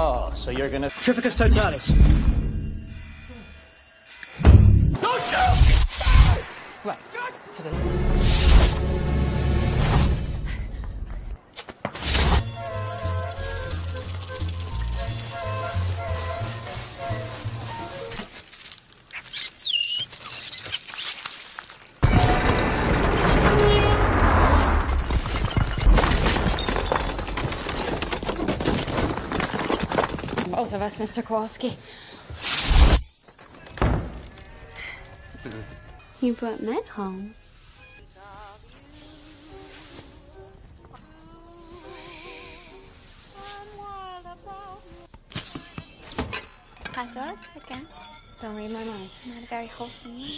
Oh, so you're gonna. Trificus totalis. Right. For the... of us, Mr. Kowalski. You brought Matt home. Hot dog again. Don't read my mind. Not a very wholesome one.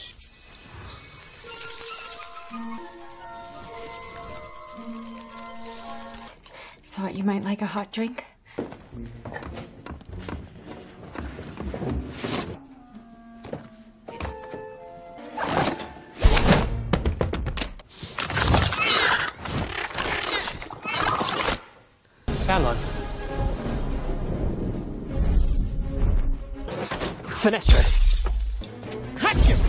Thought you might like a hot drink. Found one. Fenestra. Hatchet!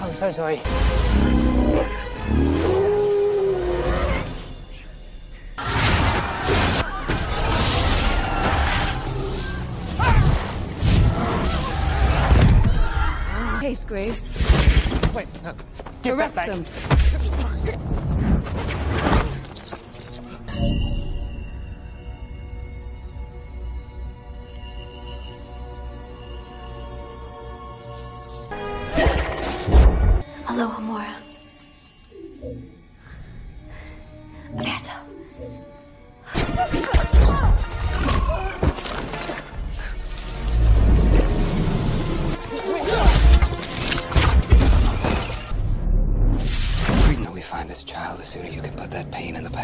I'm so sorry. Case, Graves. Wait, no. Give Arrest that them. Alohomora.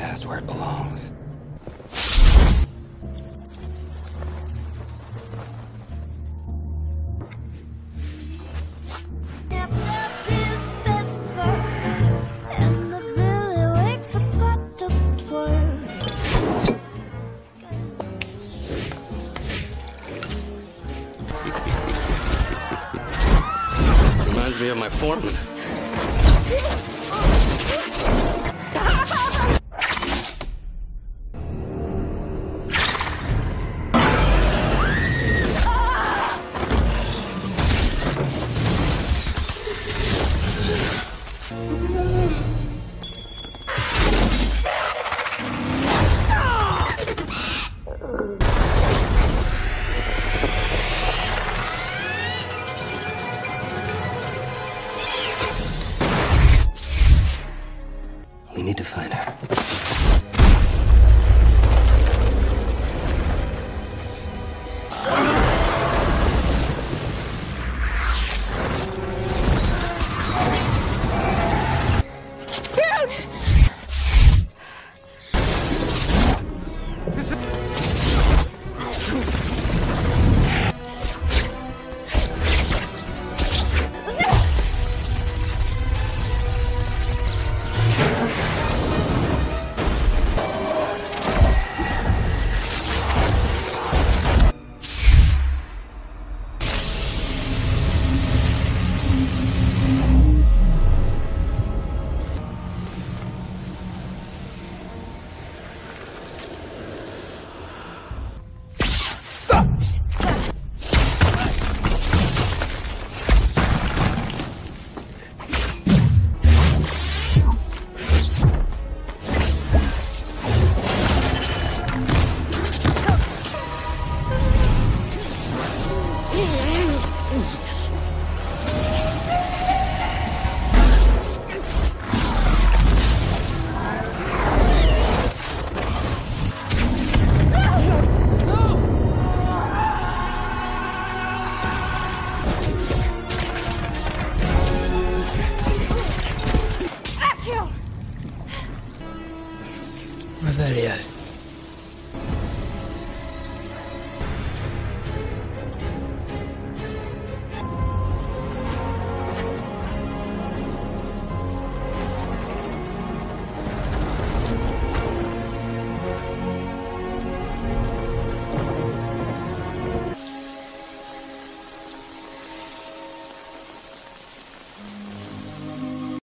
Past where it belongs. Reminds me of my foreman. Need to find her. realidades.